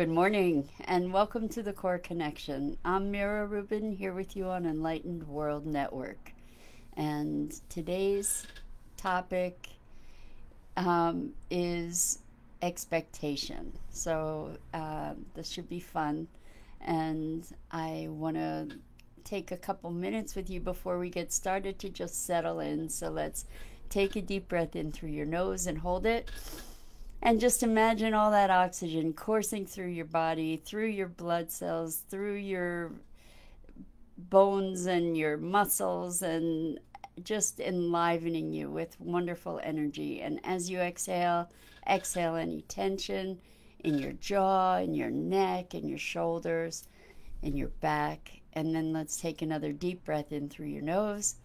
Good morning and welcome to the Core Connection. I'm Mira Rubin here with you on Enlightened World Network. And today's topic um, is expectation. So uh, this should be fun. And I want to take a couple minutes with you before we get started to just settle in. So let's take a deep breath in through your nose and hold it. And just imagine all that oxygen coursing through your body, through your blood cells, through your bones and your muscles, and just enlivening you with wonderful energy. And as you exhale, exhale any tension in your jaw, in your neck, in your shoulders, in your back. And then let's take another deep breath in through your nose.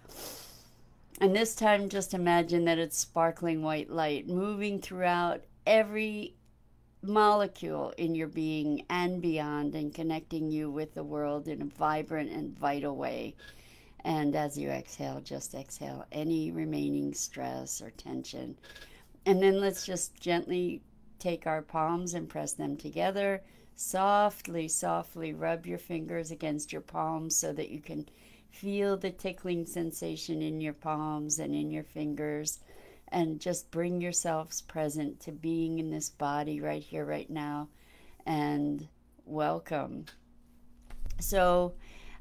And this time, just imagine that it's sparkling white light moving throughout every molecule in your being and beyond and connecting you with the world in a vibrant and vital way. And as you exhale, just exhale any remaining stress or tension. And then let's just gently take our palms and press them together. Softly, softly rub your fingers against your palms so that you can feel the tickling sensation in your palms and in your fingers and just bring yourselves present to being in this body right here, right now, and welcome. So,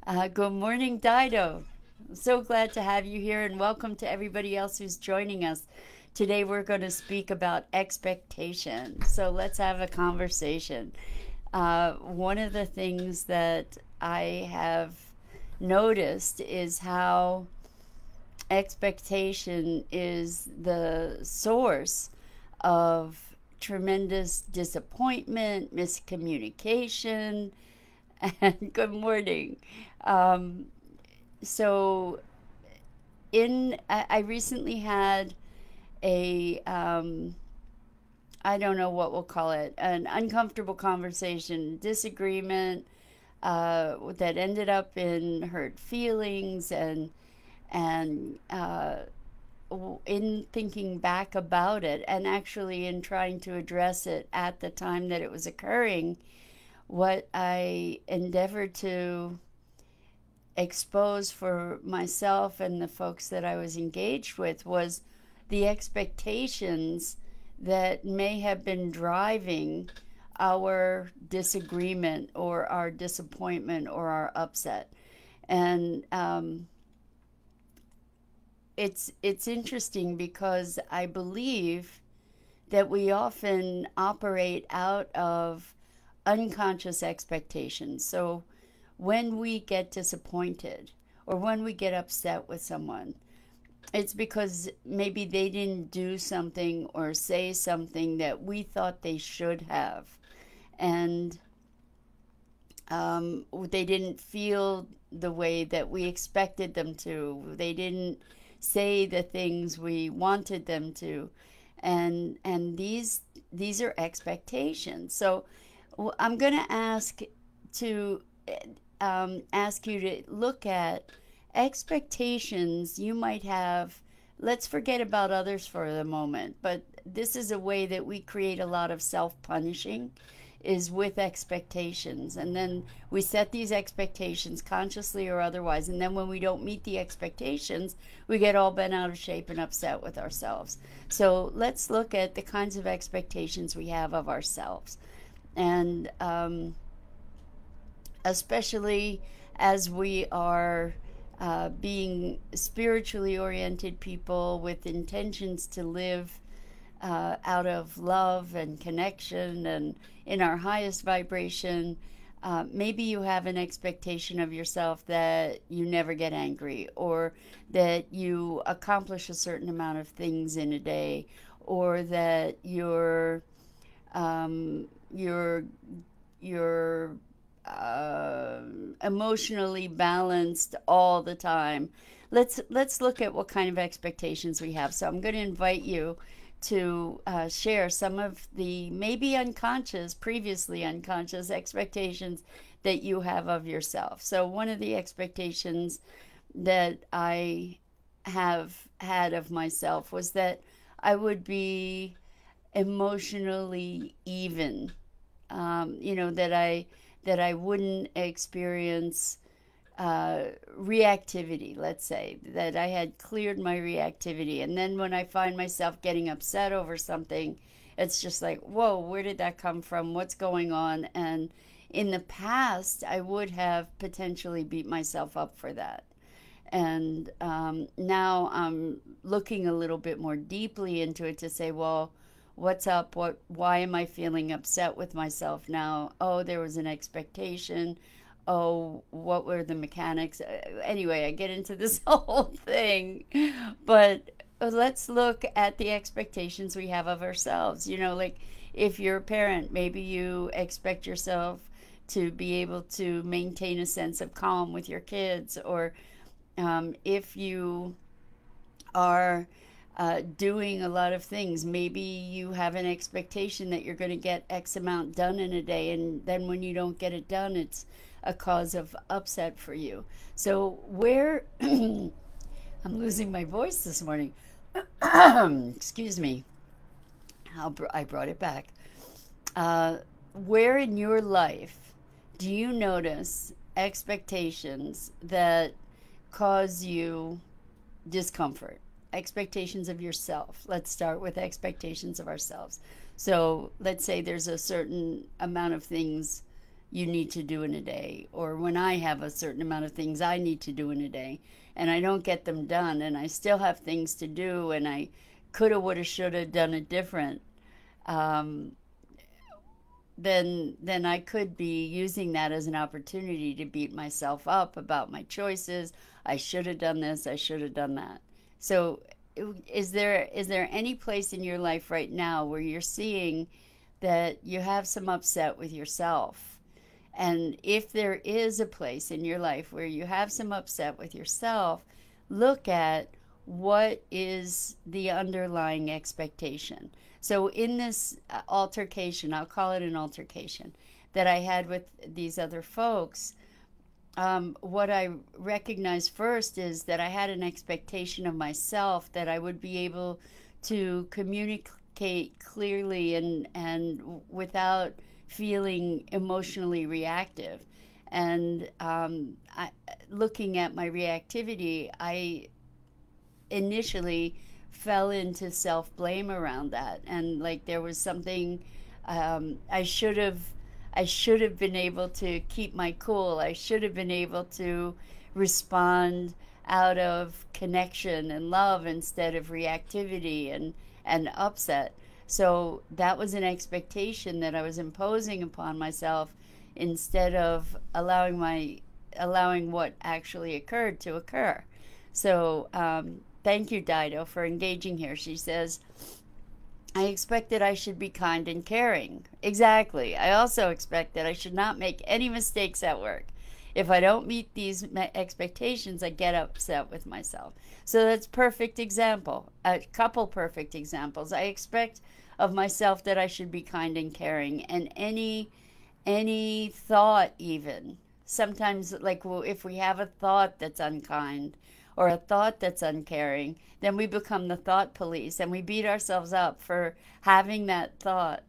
uh, good morning, Dido. so glad to have you here, and welcome to everybody else who's joining us. Today, we're going to speak about expectation. So, let's have a conversation. Uh, one of the things that I have noticed is how expectation is the source of tremendous disappointment, miscommunication, and good morning. Um, so, in I, recently had a um, I don't know what we'll call it an uncomfortable conversation, disagreement uh, that ended up in hurt feelings and and uh, in thinking back about it and actually in trying to address it at the time that it was occurring, what I endeavored to expose for myself and the folks that I was engaged with was the expectations that may have been driving our disagreement or our disappointment or our upset. And um, it's it's interesting because I believe that we often operate out of unconscious expectations. So when we get disappointed or when we get upset with someone, it's because maybe they didn't do something or say something that we thought they should have. And um, they didn't feel the way that we expected them to. They didn't say the things we wanted them to. And and these these are expectations. So i'm going to ask to um, ask you to look at expectations you might have. Let's forget about others for the moment but this is a way that we create a lot of self-punishing is with expectations. And then we set these expectations consciously or otherwise. And then when we don't meet the expectations, we get all bent out of shape and upset with ourselves. So let's look at the kinds of expectations we have of ourselves. And um, especially as we are. Uh, being spiritually oriented people with intentions to live uh, out of love and connection and in our highest vibration. Uh, maybe you have an expectation of yourself that you never get angry or that you accomplish a certain amount of things in a day or that you're um, you're you're uh, emotionally balanced all the time. Let's let's look at what kind of expectations we have. So I'm going to invite you to uh, share some of the maybe unconscious, previously unconscious expectations that you have of yourself. So, one of the expectations that I have had of myself was that I would be emotionally even um, you know, that I that I wouldn't experience uh, reactivity, let's say, that I had cleared my reactivity. And then when I find myself getting upset over something, it's just like, whoa, where did that come from? What's going on? And in the past, I would have potentially beat myself up for that. And um, now I'm looking a little bit more deeply into it to say, well, what's up? What? Why am I feeling upset with myself now? Oh, there was an expectation oh, what were the mechanics? Uh, anyway, I get into this whole thing. But let's look at the expectations we have of ourselves. You know, like if you're a parent, maybe you expect yourself to be able to maintain a sense of calm with your kids, or um, if you are uh, doing a lot of things. Maybe you have an expectation that you're going to get X amount done in a day, and then when you don't get it done, it's a cause of upset for you. So, where I'm losing my voice this morning, excuse me, I brought it back. Uh, where in your life do you notice expectations that cause you discomfort? Expectations of yourself. Let's start with expectations of ourselves. So let's say there's a certain amount of things you need to do in a day, or when I have a certain amount of things I need to do in a day, and I don't get them done, and I still have things to do, and I coulda, woulda, shoulda done it different, um, then then I could be using that as an opportunity to beat myself up about my choices. I should have done this. I should have done that. So, is there is there any place in your life right now where you're seeing that you have some upset with yourself? And if there is a place in your life where you have some upset with yourself, look at what is the underlying expectation. So, in this uh, altercation, I'll call it an altercation that I had with these other folks, um, what I recognized first is that I had an expectation of myself that I would be able to communicate clearly and, and without feeling emotionally reactive. And um, I, looking at my reactivity, I initially fell into self blame around that. And like there was something um, I should have. I should have been able to keep my cool. I should have been able to respond out of connection and love instead of reactivity and, and upset. So that was an expectation that I was imposing upon myself instead of allowing my allowing what actually occurred to occur. So um, thank you, Dido, for engaging here. She says, I expect that I should be kind and caring. Exactly. I also expect that I should not make any mistakes at work. If I don't meet these expectations, I get upset with myself. So that's perfect example. A couple perfect examples. I expect of myself that I should be kind and caring. And any any thought even sometimes like well, if we have a thought that's unkind or a thought that's uncaring then we become the thought police and we beat ourselves up for having that thought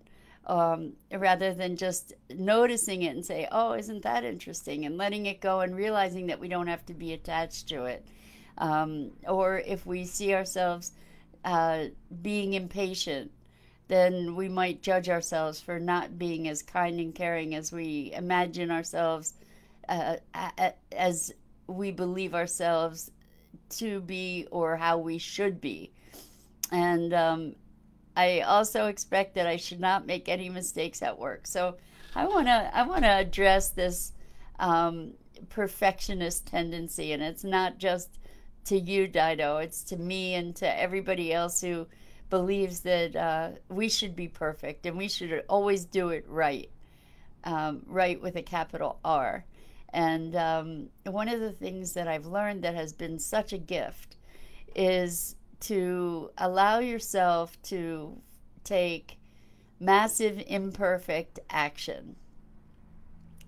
um, rather than just noticing it and say oh isn't that interesting? and letting it go and realizing that we don't have to be attached to it. Um, or if we see ourselves uh, being impatient then we might judge ourselves for not being as kind and caring as we imagine ourselves, uh, as we believe ourselves to be or how we should be. And um, I also expect that I should not make any mistakes at work. So I want to I want to address this um, perfectionist tendency, and it's not just to you, Dido. It's to me and to everybody else who believes that uh, we should be perfect and we should always do it right, um, right with a capital R. And um, one of the things that I've learned that has been such a gift is to allow yourself to take massive imperfect action.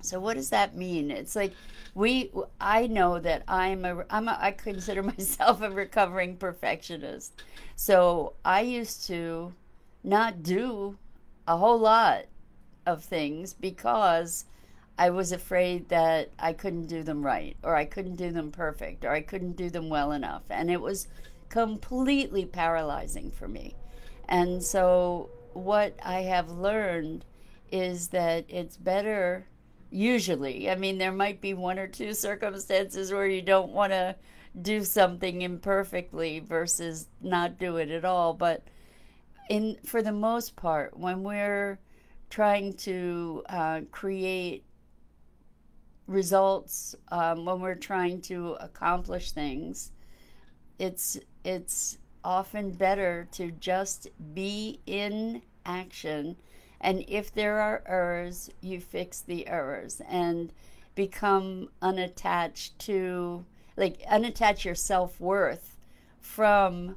So what does that mean? It's like we I know that I'm a I'm a, I consider myself a recovering perfectionist. So I used to not do a whole lot of things because I was afraid that I couldn't do them right, or I couldn't do them perfect, or I couldn't do them well enough. And it was completely paralyzing for me. And so, what I have learned is that it's better, usually, I mean, there might be one or two circumstances where you don't want to do something imperfectly versus not do it at all. But in for the most part, when we're trying to uh, create results um, when we're trying to accomplish things it's it's often better to just be in action and if there are errors you fix the errors and become unattached to like unattach your self-worth from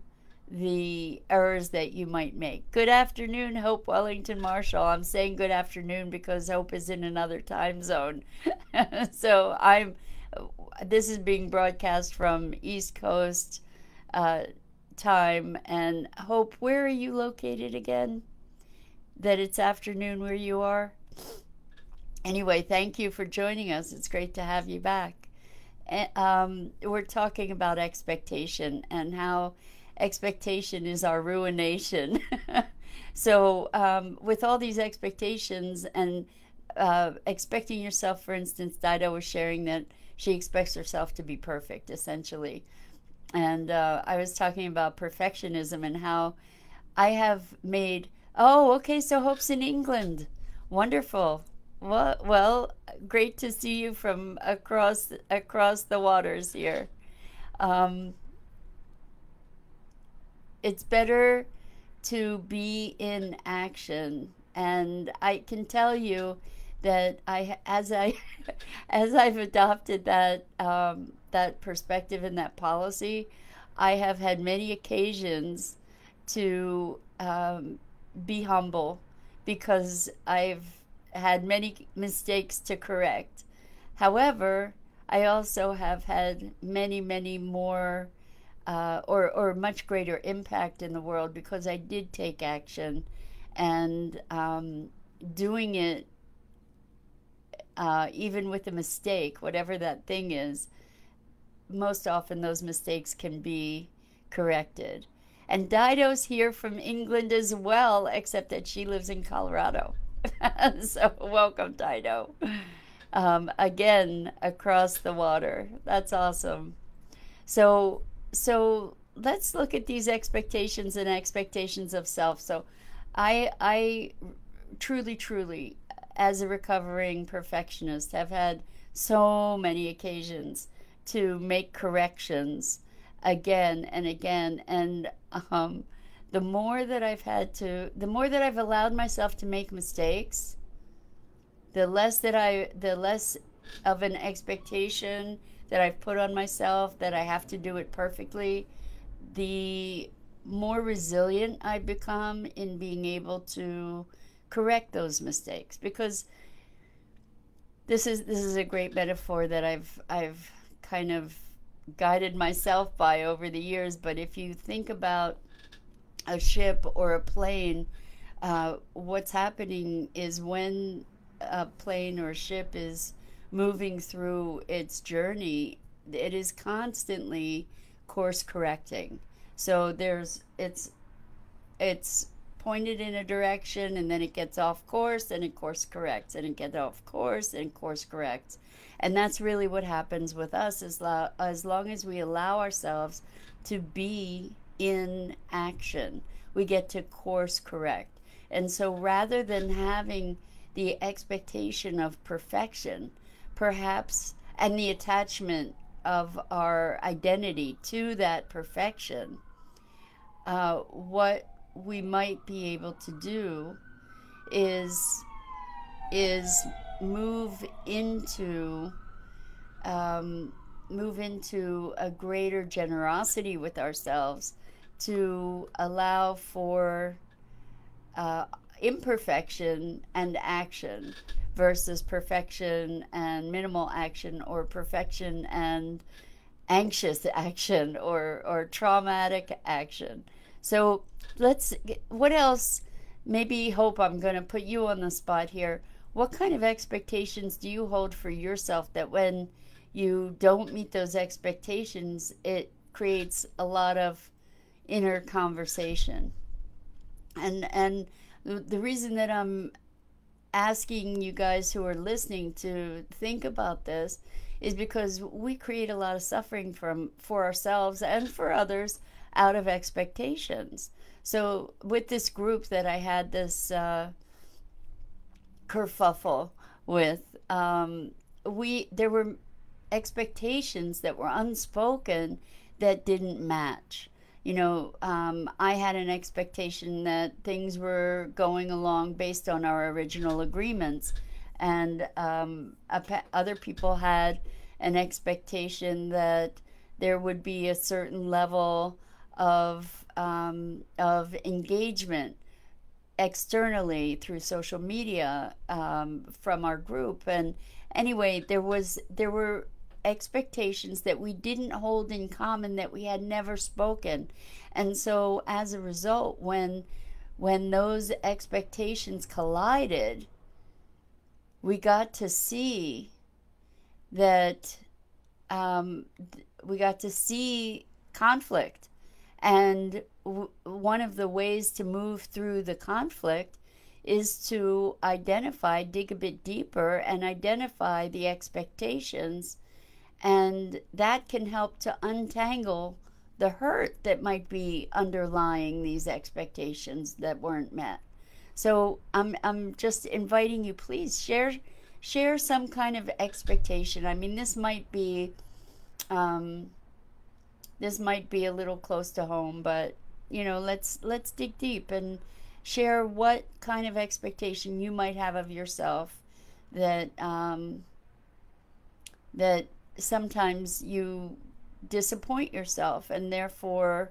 the errors that you might make. Good afternoon, Hope Wellington Marshall. I'm saying good afternoon because Hope is in another time zone. so I'm. This is being broadcast from East Coast uh, time. And Hope, where are you located again? That it's afternoon where you are. Anyway, thank you for joining us. It's great to have you back. Um, we're talking about expectation and how expectation is our ruination. so, um, with all these expectations and uh, expecting yourself, for instance, Dido was sharing that she expects herself to be perfect, essentially. And uh, I was talking about perfectionism and how I have made, oh, okay, so Hope's in England. Wonderful. Well, well, great to see you from across across the waters here. Um, it's better to be in action and i can tell you that i as i as i've adopted that um, that perspective and that policy i have had many occasions to um, be humble because i've had many mistakes to correct however i also have had many many more uh, or or much greater impact in the world because I did take action, and um, doing it uh, even with a mistake, whatever that thing is, most often those mistakes can be corrected. And Dido's here from England as well, except that she lives in Colorado. so welcome, Dido. Um, again, across the water. That's awesome. So so let's look at these expectations and expectations of self. So I I truly truly as a recovering perfectionist have had so many occasions to make corrections again and again and um, the more that I've had to the more that I've allowed myself to make mistakes the less that I the less of an expectation that I've put on myself that I have to do it perfectly, the more resilient I become in being able to correct those mistakes. Because this is this is a great metaphor that I've I've kind of guided myself by over the years but if you think about a ship or a plane uh, what's happening is when a plane or ship is moving through its journey, it is constantly course correcting. So there's it's it's pointed in a direction and then it gets off course and it course corrects and it gets off course and course corrects. And that's really what happens with us as, lo- as long as we allow ourselves to be in action, we get to course correct. And so rather than having the expectation of perfection, perhaps, and the attachment of our identity to that perfection, uh, what we might be able to do is is move into um, move into a greater generosity with ourselves to allow for uh, imperfection and action versus perfection and minimal action or perfection and anxious action or or traumatic action so let's what else maybe Hope, I'm going to put you on the spot here. What kind of expectations do you hold for yourself that when you don't meet those expectations, it creates a lot of inner conversation? And and the reason that I'm asking you guys who are listening to think about this is because we create a lot of suffering from for ourselves and for others out of expectations. So with this group that I had this uh, kerfuffle with, um, we there were expectations that were unspoken that didn't match. You know, um, I had an expectation that things were going along based on our original agreements, and um, other people had an expectation that there would be a certain level of um, of engagement externally through social media um, from our group. And anyway there was there were expectations that we didn't hold in common that we had never spoken. And so as a result when when those expectations collided we got to see that um, we got to see conflict and w- one of the ways to move through the conflict is to identify, dig a bit deeper, and identify the expectations. And that can help to untangle the hurt that might be underlying these expectations that weren't met. So I'm, I'm just inviting you, please share share some kind of expectation. I mean, this might be um, this might be a little close to home, but you know, let's let's dig deep and share what kind of expectation you might have of yourself that um, that sometimes you disappoint yourself and therefore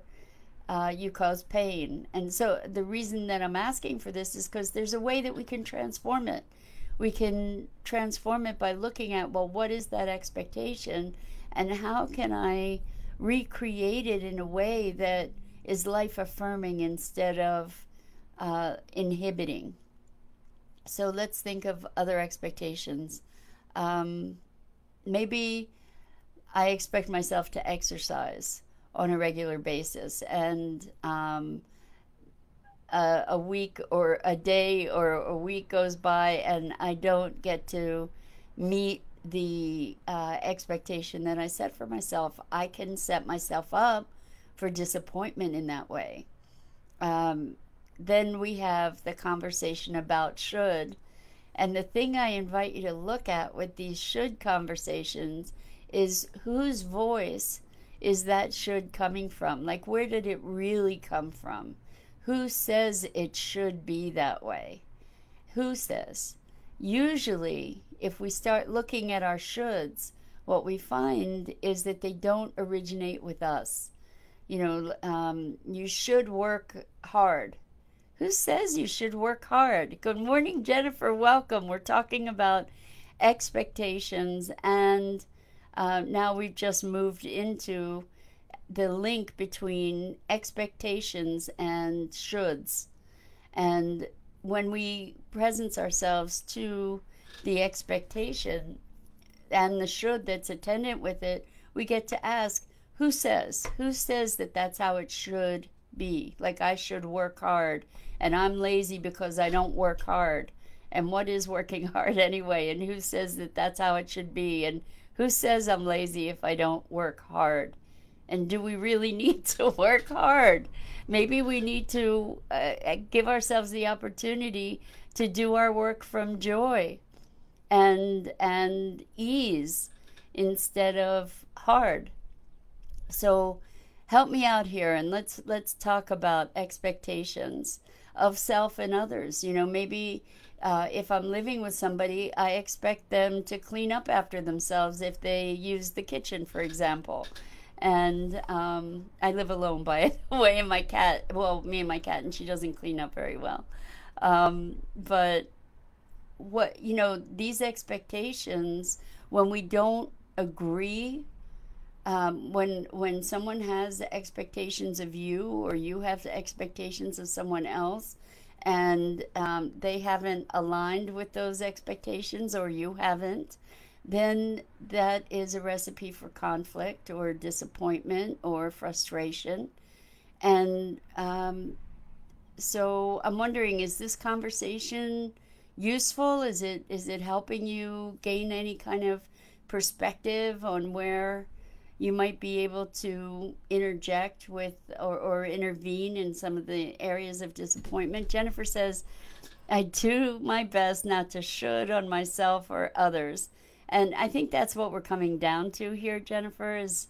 uh, you cause pain. And so the reason that I'm asking for this is because there's a way that we can transform it. We can transform it by looking at, well, what is that expectation and how can I recreate it in a way that is life affirming instead of uh, inhibiting. So let's think of other expectations. Um, maybe I expect myself to exercise on a regular basis, and um, a, a, week or a day or a week goes by, and I don't get to meet the uh, expectation that I set for myself, I can set myself up for disappointment in that way. Um, then we have the conversation about should. And the thing I invite you to look at with these should conversations is whose voice is that should coming from? Like, where did it really come from? Who says it should be that way? Who says? Usually, if we start looking at our shoulds, what we find is that they don't originate with us. You know, um, you should work hard. Who says you should work hard? Good morning, Jennifer. Welcome. We're talking about expectations, and uh, now we've just moved into the link between expectations and shoulds. And when we presence ourselves to the expectation and the should that's attendant with it, we get to ask, who says? Who says that that's how it should be? Like I should work hard and I'm lazy because I don't work hard. And what is working hard anyway? And who says that that's how it should be? And who says I'm lazy if I don't work hard? And do we really need to work hard? Maybe we need to uh, give ourselves the opportunity to do our work from joy and and ease instead of hard. So help me out here and let's let's talk about expectations of self and others. You know, maybe uh, if I'm living with somebody, I expect them to clean up after themselves if they use the kitchen, for example. And um, I live alone, by the way, and my cat, well, me and my cat, and she doesn't clean up very well. Um, but what you know these expectations when we don't agree um, when when someone has expectations of you or you have expectations of someone else and um, they haven't aligned with those expectations or you haven't, then that is a recipe for conflict or disappointment or frustration. And um, so I'm wondering, is this conversation useful? Is it is it helping you gain any kind of perspective on where you might be able to interject with or, or intervene in some of the areas of disappointment? Jennifer says, I do my best not to should on myself or others. And I think that's what we're coming down to here, Jennifer, is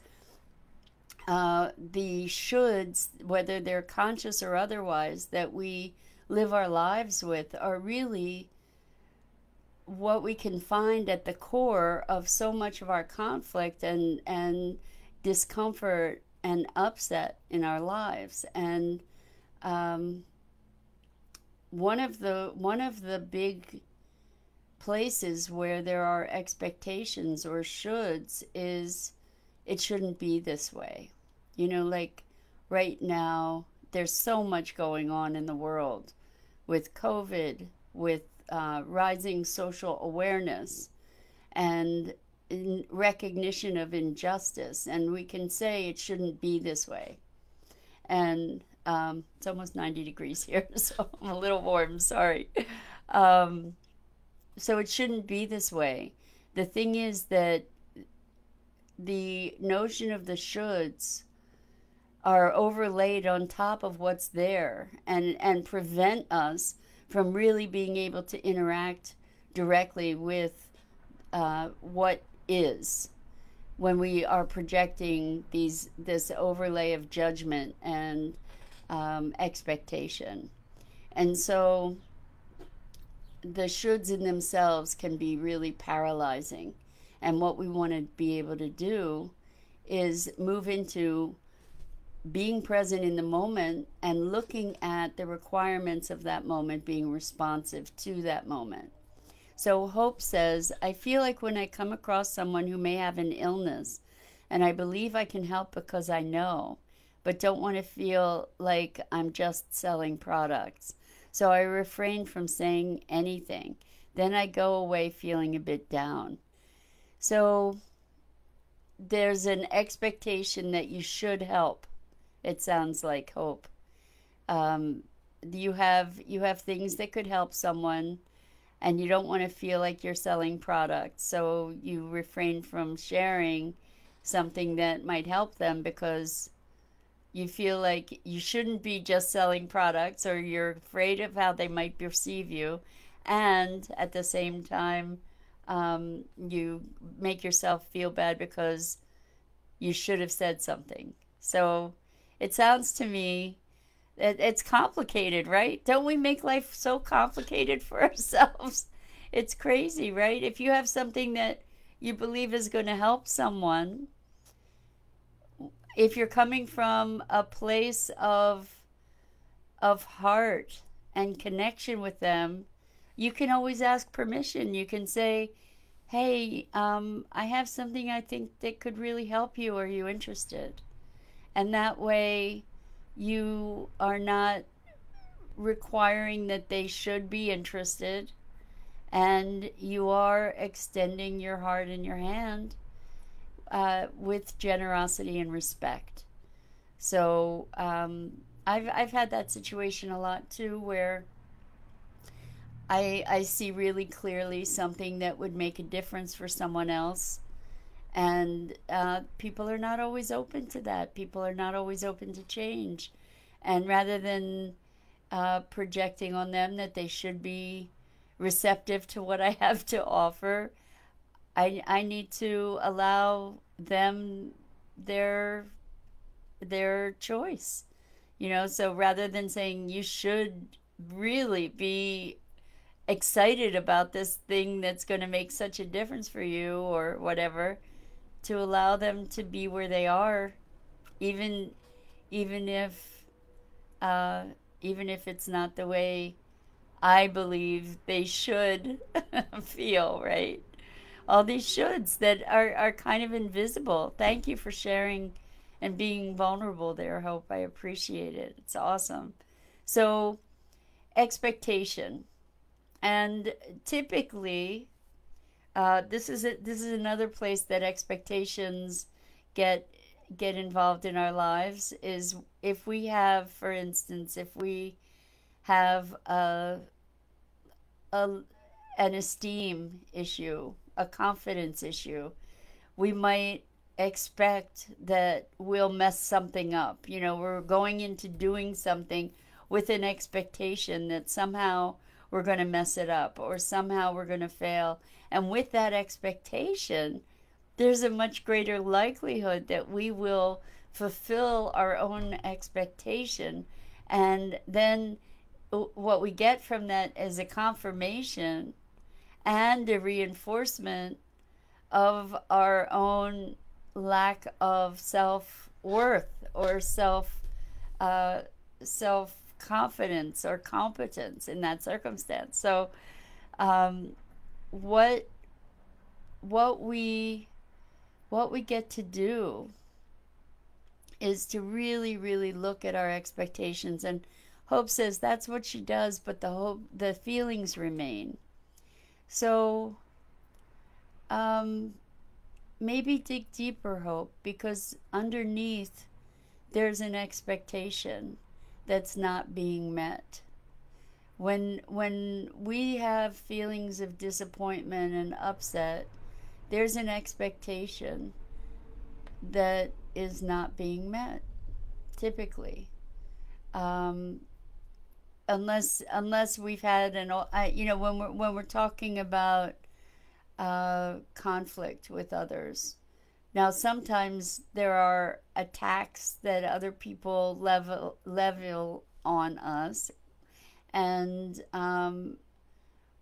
uh, the shoulds, whether they're conscious or otherwise, that we live our lives with are really what we can find at the core of so much of our conflict and and discomfort and upset in our lives. And um, one of the one of the big places where there are expectations or shoulds is it shouldn't be this way. You know, like right now, there's so much going on in the world with COVID, with uh, rising social awareness, and recognition of injustice. And we can say it shouldn't be this way. And um, it's almost 90 degrees here, so I'm a little warm, sorry. Um, so it shouldn't be this way. The thing is that the notion of the shoulds are overlaid on top of what's there and, and prevent us from really being able to interact directly with uh, what is. When we are projecting these this overlay of judgment and um, expectation. And so the shoulds in themselves can be really paralyzing. And what we want to be able to do is move into being present in the moment and looking at the requirements of that moment, being responsive to that moment. So, Hope says, I feel like when I come across someone who may have an illness, and I believe I can help because I know, but don't want to feel like I'm just selling products. So, I refrain from saying anything. Then I go away feeling a bit down. So, there's an expectation that you should help it sounds like hope. Um, you have you have things that could help someone, and you don't want to feel like you're selling products, so you refrain from sharing something that might help them because you feel like you shouldn't be just selling products or you're afraid of how they might perceive you and at the same time um, you make yourself feel bad because you should have said something so it sounds to me it, it's complicated, right? Don't we make life so complicated for ourselves? It's crazy, right? If you have something that you believe is going to help someone, if you're coming from a place of of heart and connection with them, you can always ask permission. You can say, "Hey, um, I have something I think that could really help you. Are you interested?" And that way you are not requiring that they should be interested. And you are extending your heart and your hand uh, with generosity and respect. So um, I've, I've had that situation a lot too where I, I see really clearly something that would make a difference for someone else and uh, people are not always open to that. People are not always open to change. And rather than uh, projecting on them that they should be receptive to what I have to offer, I, I need to allow them their their choice. You know, so rather than saying you should really be excited about this thing that's going to make such a difference for you or whatever, to allow them to be where they are, even even if uh, even if it's not the way I believe they should feel, right? All these shoulds that are, are kind of invisible. Thank you for sharing and being vulnerable there, Hope. I appreciate it. It's awesome. So, expectation. And typically, uh, this is a, this is another place that expectations get get involved in our lives. Is if we have, for instance, if we have a, a an esteem issue, a confidence issue, we might expect that we'll mess something up. You know, we're going into doing something with an expectation that somehow we're going to mess it up or somehow we're going to fail. And with that expectation, there's a much greater likelihood that we will fulfill our own expectation. And then what we get from that is a confirmation and a reinforcement of our own lack of self worth or self uh, self confidence or competence in that circumstance. So, um, what what we what we get to do is to really really look at our expectations. And hope says that's what she does but the hope the feelings remain. So um maybe dig deeper hope because underneath there's an expectation that's not being met. When when we have feelings of disappointment and upset, there's an expectation that is not being met typically. Um, unless unless we've had an you know when we're when we're talking about uh, conflict with others now, sometimes there are attacks that other people level level on us, and um,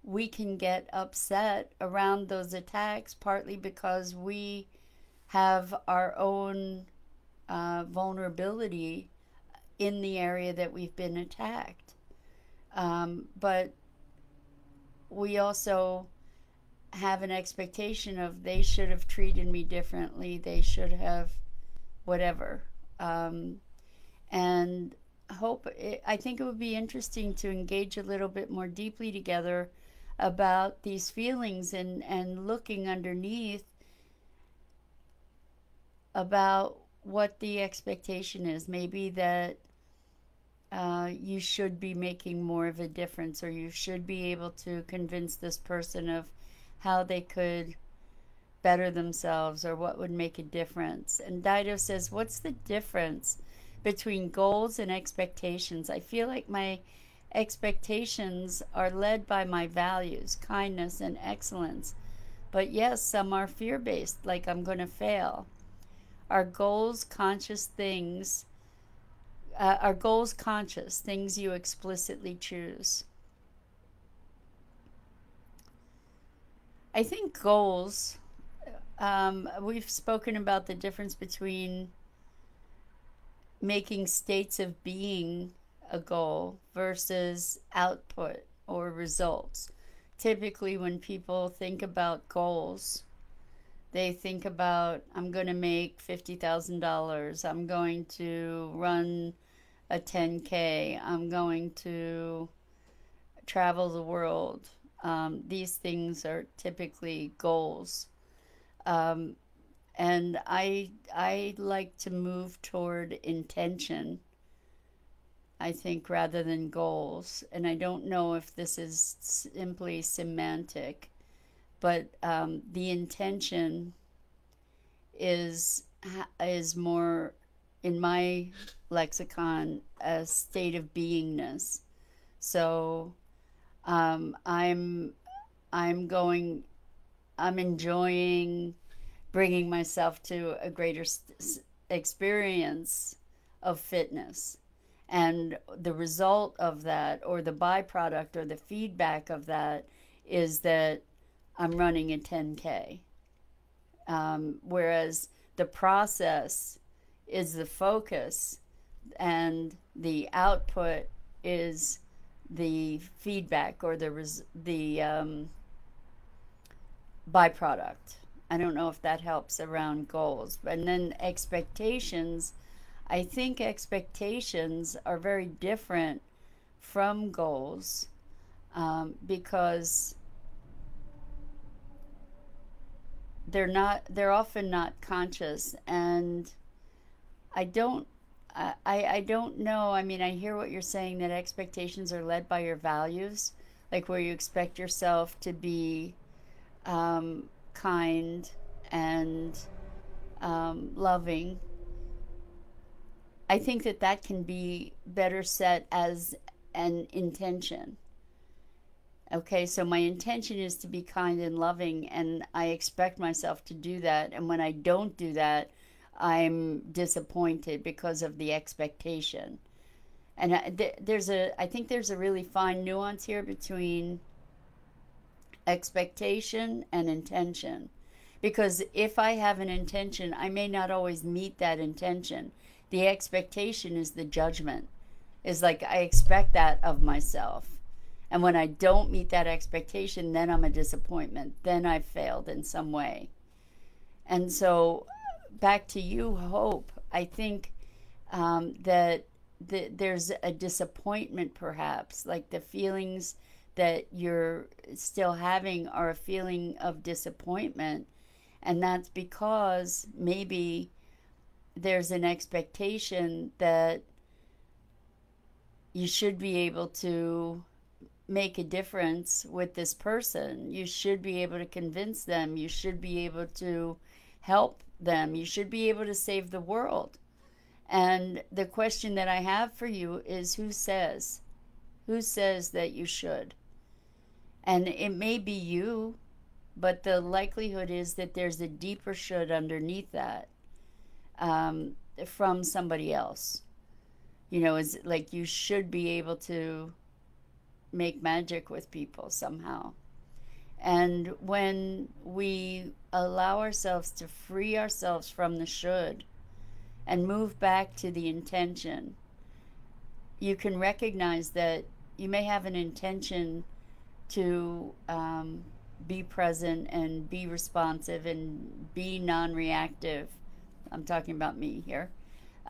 we can get upset around those attacks, partly because we have our own uh, vulnerability in the area that we've been attacked. Um, but we also have an expectation of they should have treated me differently, they should have whatever. Um, and hope it, I think it would be interesting to engage a little bit more deeply together about these feelings and, and looking underneath about what the expectation is. Maybe that uh, you should be making more of a difference, or you should be able to convince this person of how they could better themselves or what would make a difference. And Dido says, What's the difference between goals and expectations? I feel like my expectations are led by my values, kindness, and excellence. But yes, some are fear based, like I'm going to fail. Are goals conscious things? Uh, are goals conscious, things you explicitly choose? I think goals, um, we've spoken about the difference between making states of being a goal versus output or results. Typically, when people think about goals, they think about I'm going to make $50,000, I'm going to run a 10K, I'm going to travel the world, um, these things are typically goals. Um, and I, I like to move toward intention, I think, rather than goals. And I don't know if this is simply semantic, but um, the intention is is more in my lexicon a state of beingness. So um, I'm I'm going I'm enjoying bringing myself to a greater experience of fitness. And the result of that or the byproduct or the feedback of that is that i'm running a 10k um, whereas the process is the focus and the output is the feedback or the res- the um, byproduct. I don't know if that helps around goals. And then expectations, I think expectations are very different from goals um, because they're not they're often not conscious and i don't I, I don't know. I mean i hear what you're saying that expectations are led by your values like where you expect yourself to be um, kind and um, loving. I think that that can be better set as an intention. Okay, so my intention is to be kind and loving, and I expect myself to do that. And when I don't do that, I'm disappointed because of the expectation. And I, th- there's a, I think there's a really fine nuance here between expectation and intention. Because if I have an intention, I may not always meet that intention. The expectation is the judgment, is like I expect that of myself and when I don't meet that expectation, then I'm a disappointment. Then I've failed in some way. And so, back to you, Hope. I think um, that the, there's a disappointment, perhaps, like the feelings that you're still having are a feeling of disappointment. And that's because maybe there's an expectation that you should be able to make a difference with this person. You should be able to convince them. You should be able to help them. You should be able to save the world. And the question that I have for you is who says? Who says that you should? And it may be you, but the likelihood is that there's a deeper should underneath that um, from somebody else. You know, it's like you should be able to make magic with people somehow. And when we allow ourselves to free ourselves from the should and move back to the intention, you can recognize that you may have an intention to um, be present and be responsive and be non reactive. I'm talking about me here.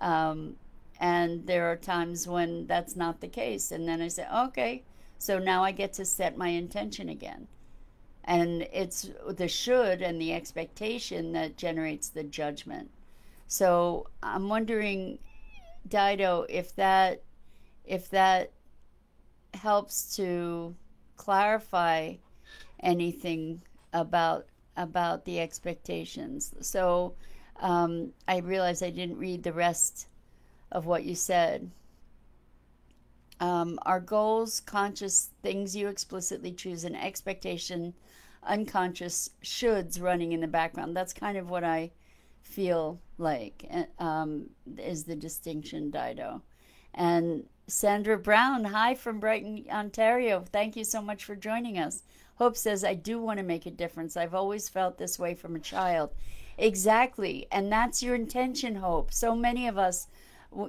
Um, and there are times when that's not the case. And then I say, okay, so now I get to set my intention again. And it's the should and the expectation that generates the judgment. So I'm wondering, Dido, if that if that helps to clarify anything about about the expectations. So um, I realize I didn't read the rest of what you said. Um, our goals, conscious things you explicitly choose, and expectation, unconscious shoulds running in the background. That's kind of what I feel like eh, um, is the distinction, Dido. And Sandra Brown, hi from Brighton, Ontario. Thank you so much for joining us. Hope says, I do want to make a difference. I've always felt this way from a child. Exactly. And that's your intention, Hope. So many of us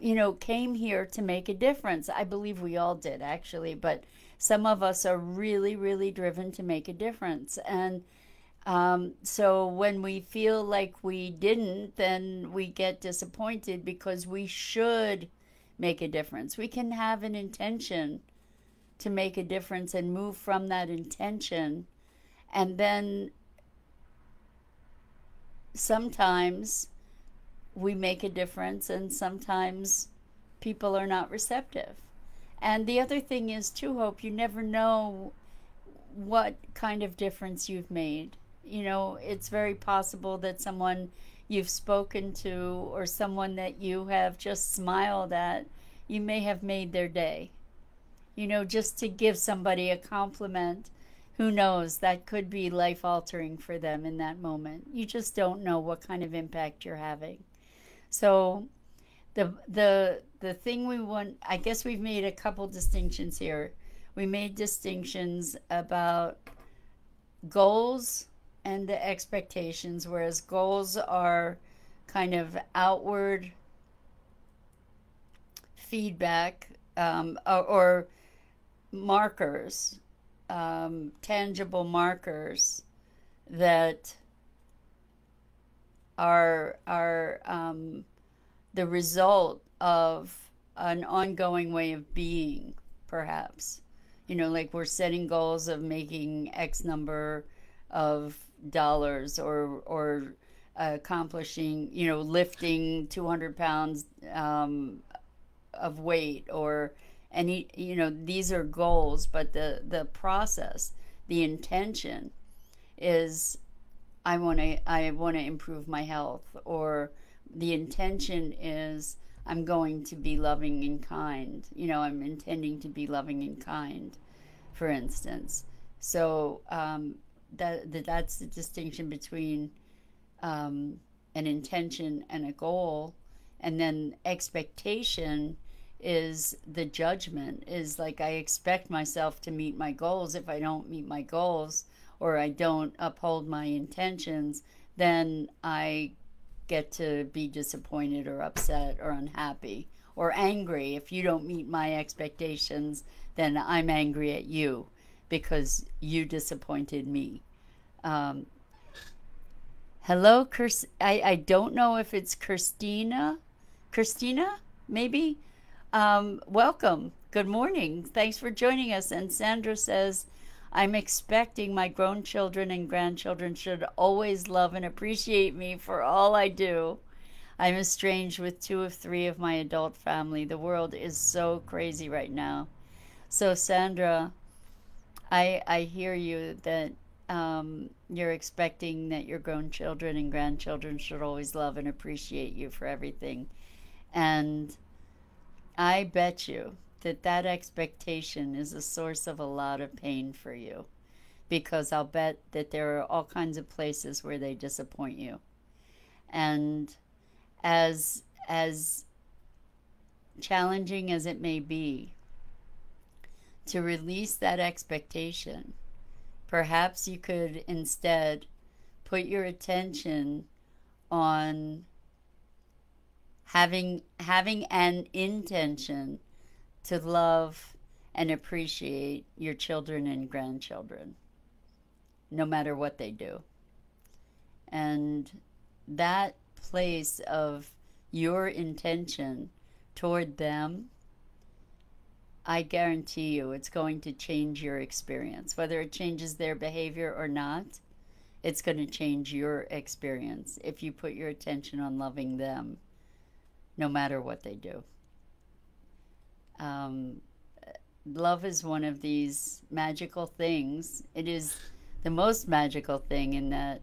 you know, came here to make a difference. I believe we all did, actually, but some of us are really, really driven to make a difference. And um, so when we feel like we didn't, then we get disappointed because we should make a difference. We can have an intention to make a difference and move from that intention. And then sometimes we make a difference, and sometimes people are not receptive. And the other thing is, too, Hope, you never know what kind of difference you've made. You know, it's very possible that someone you've spoken to or someone that you have just smiled at, you may have made their day. You know, just to give somebody a compliment, who knows, that could be life altering for them in that moment. You just don't know what kind of impact you're having. So the the the thing we want I guess we've made a couple distinctions here. We made distinctions about goals and the expectations, whereas goals are kind of outward feedback um, or, or, markers, um, tangible markers that are are um, the result of an ongoing way of being perhaps. You know, like we're setting goals of making X number of dollars or, or, accomplishing, you know, lifting 200 pounds um, of weight or any, you know, these are goals, but the, the process, the intention is I want to I want to improve my health or the intention is I'm going to be loving and kind. You know, I'm intending to be loving and kind, for instance. So um, that, that that's the distinction between um, an intention and a goal, and then expectation is the judgment is like I expect myself to meet my goals. If I don't meet my goals or I don't uphold my intentions, then I get to be disappointed or upset or unhappy or angry. If you don't meet my expectations, then I'm angry at you because you disappointed me. Um, hello, I, I don't know if it's Christina. Christina, maybe? Um, welcome. Good morning. Thanks for joining us. And Sandra says, I'm expecting my grown children and grandchildren should always love and appreciate me for all I do. I'm estranged with two of three of my adult family. The world is so crazy right now. So, Sandra, I, I hear you that um, you're expecting that your grown children and grandchildren should always love and appreciate you for everything. And I bet you that that expectation is a source of a lot of pain for you because I'll bet that there are all kinds of places where they disappoint you. And as as challenging as it may be to release that expectation, perhaps you could instead put your attention on having having an intention to love and appreciate your children and grandchildren, no matter what they do. And that place of your intention toward them, I guarantee you it's going to change your experience. Whether it changes their behavior or not, it's going to change your experience if you put your attention on loving them, no matter what they do um, love is one of these magical things. It is the most magical thing in that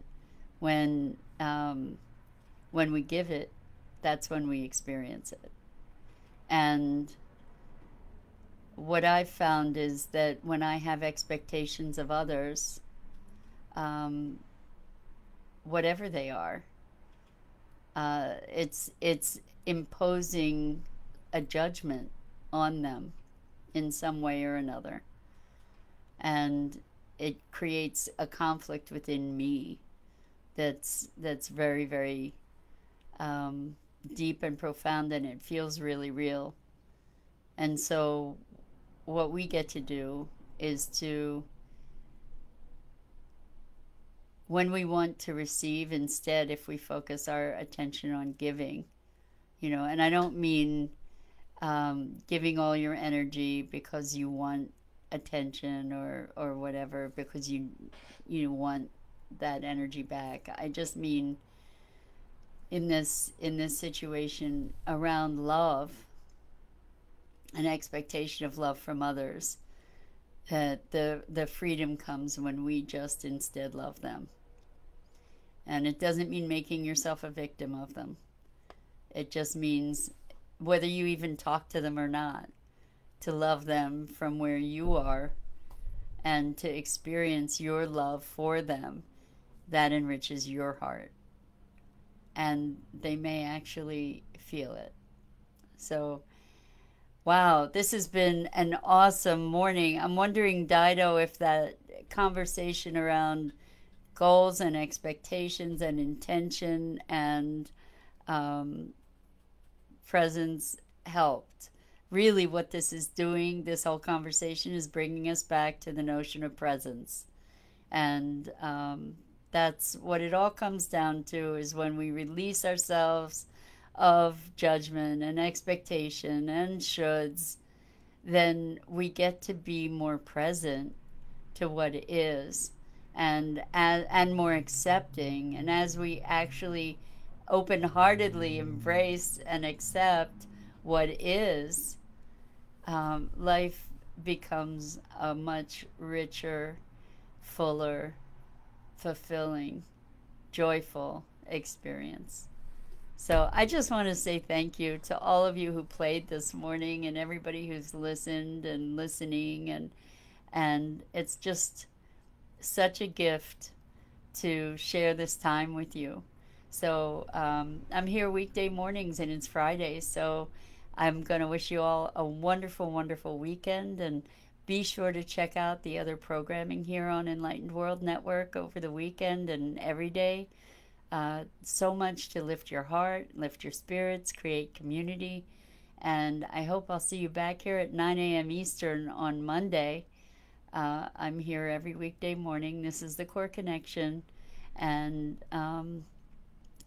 when um, when we give it, that's when we experience it. And what I've found is that when I have expectations of others, um, whatever they are, uh, it's it's imposing a judgment on them in some way or another. And it creates a conflict within me that's that's very very um, deep and profound and it feels really real and so what we get to do is to when we want to receive instead if we focus our attention on giving you know and i don't mean um, giving all your energy because you want attention or or whatever because you you want that energy back. I just mean in this in this situation around love an expectation of love from others that the the freedom comes when we just instead love them and it doesn't mean making yourself a victim of them it just means whether you even talk to them or not, to love them from where you are and to experience your love for them that enriches your heart. And they may actually feel it. So, wow, this has been an awesome morning. I'm wondering, Dido, if that conversation around goals and expectations and intention and um, presence helped. Really, what this is doing, this whole conversation, is bringing us back to the notion of presence. And um, that's what it all comes down to is when we release ourselves of judgment and expectation and shoulds, then we get to be more present to what is and and, and more accepting and as we actually open-heartedly embrace and accept what is um, life becomes a much richer fuller fulfilling joyful experience so I just want to say thank you to all of you who played this morning and everybody who's listened and listening and and it's just such a gift to share this time with you. So um, I'm here weekday mornings and it's Friday. So I'm going to wish you all a wonderful, wonderful weekend and be sure to check out the other programming here on Enlightened World Network over the weekend and every day. Uh, so much to lift your heart, lift your spirits, create community. And I hope I'll see you back here at 9 a.m. Eastern on Monday. Uh, I'm here every weekday morning. This is the Core Connection. And um,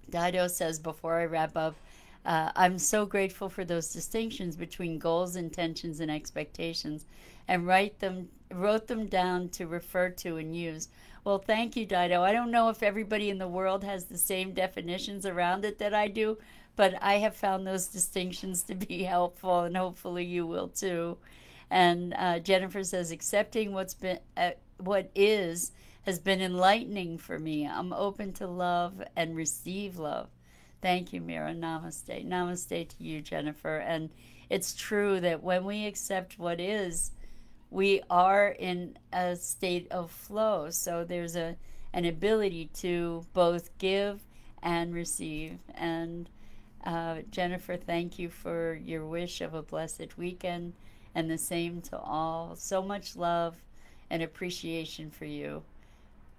Dido says before I wrap up, uh, I'm so grateful for those distinctions between goals, intentions, and expectations, and write them, wrote them down to refer to and use. Well, thank you, Dido. I don't know if everybody in the world has the same definitions around it that I do, but I have found those distinctions to be helpful, and hopefully you will too. And uh, Jennifer says, accepting what's been, uh, what is, has been enlightening for me. I'm open to love and receive love. Thank you, Mira. Namaste. Namaste to you, Jennifer. And it's true that when we accept what is, we are in a state of flow. So there's a an ability to both give and receive. And uh, Jennifer, thank you for your wish of a blessed weekend, and the same to all. So much love and appreciation for you.